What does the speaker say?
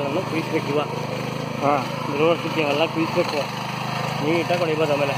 ಅನ್ನು ಕುದಿಸ್ಬೇಕು ಇವಾಗ ಹಾಂ ಗ್ರೋವರ್ ಎಲ್ಲ ಕುದಿಸ್ಬೇಕು ನೀಟಾಗಿ ಹೊಡಿಬೋದು ಆಮೇಲೆ.